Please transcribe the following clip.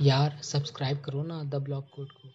यार सब्सक्राइब करो ना द ब्लॉक कोड को।